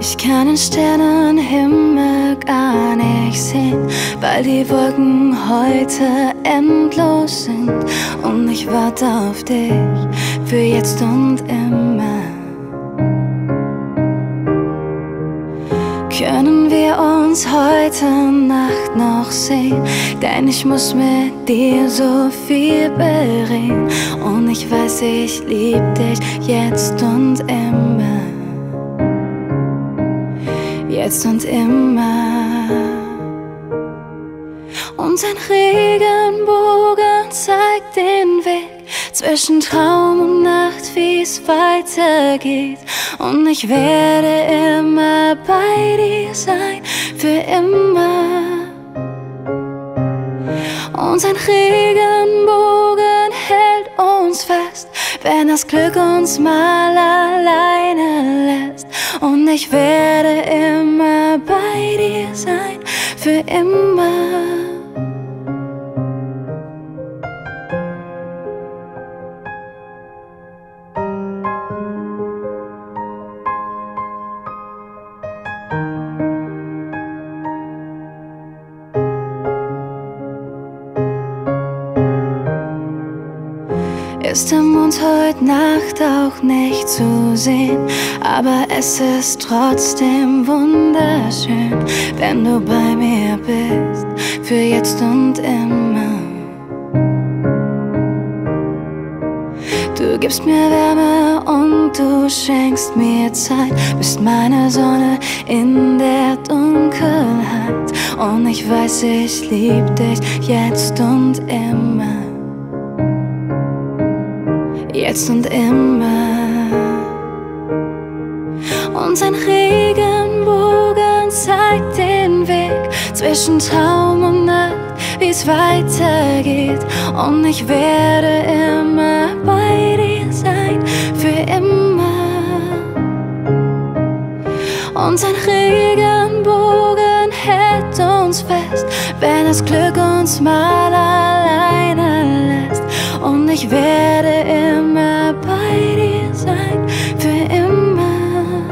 Ich kann den Sternenhimmel gar nicht sehen, weil die Wolken heute endlos sind. Und ich warte auf dich für jetzt und immer. Können wir uns heute Nacht noch sehen? Denn ich muss mit dir so viel bereden. Und ich weiß, ich lieb dich jetzt und immer jetzt und immer. Und ein Regenbogen zeigt den Weg zwischen Traum und Nacht, wie es weitergeht. Und ich werde immer bei dir sein, für immer. Und ein Regenbogen hält uns fest, wenn das Glück uns mal alleine lässt. Und ich werde immer bei dir sein, für immer. Ist der Mond heute Nacht auch nicht zu sehen, aber es ist trotzdem wunderschön, wenn du bei mir bist, für jetzt und immer. Du gibst mir Wärme und du schenkst mir Zeit, bist meine Sonne in der Dunkelheit. Und ich weiß, ich lieb dich jetzt und immer jetzt und immer. Und ein Regenbogen zeigt den Weg zwischen Traum und Nacht, wie es weitergeht. Und ich werde immer bei dir sein, für immer. Und ein Regenbogen hält uns fest, wenn das Glück uns mal. Und ich werde immer bei dir sein, für immer.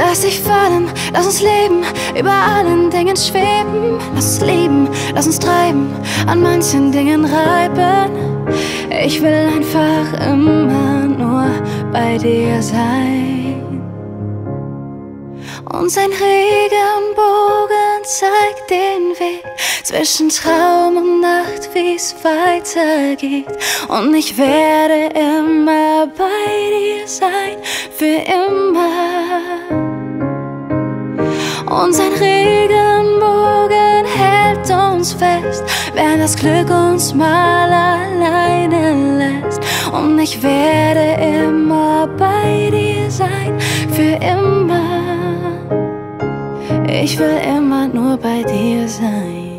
Lass dich fallen, lass uns leben, über allen Dingen schweben. Lass uns lieben, lass uns treiben, an manchen Dingen reiben. Ich will einfach immer nur bei dir sein. Und sein Regenbogen zeigt Weg zwischen Traum und Nacht, wie es weitergeht. Und ich werde immer bei dir sein, für immer. Und sein Regenbogen hält uns fest, wenn das Glück uns mal alleine lässt. Und ich werde immer bei dir sein, für immer. Ich will immer nur bei dir sein.